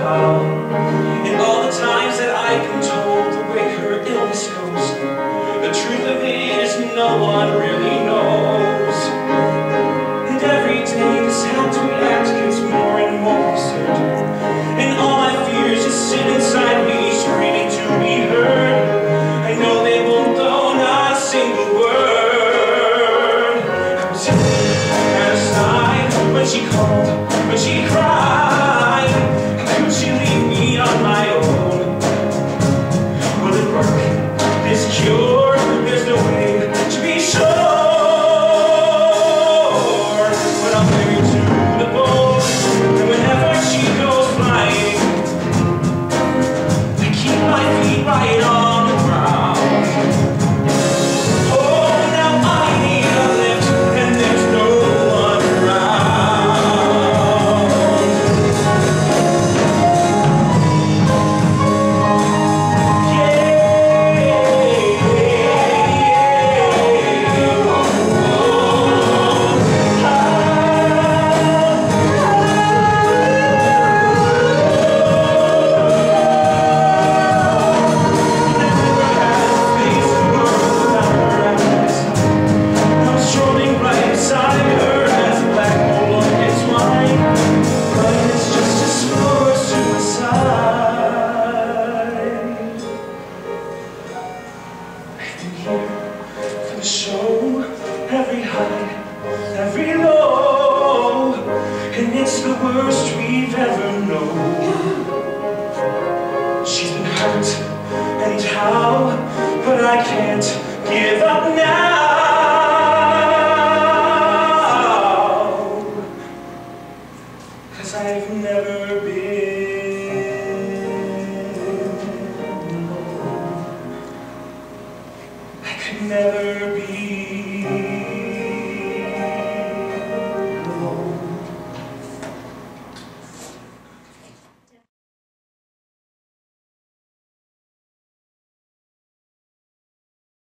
somehow In all the times that I've been told the way her illness goes. The truth of it is no one really knows. And every day this how to act gets more and more absurd. And all my fears just sit inside me screaming to be heard. I know they won't know not a single word. I was at her side when she called. show every high, every low, and it's the worst we've ever known. She's been hurt, and how, but I can't give up now. Cause I've never been never be.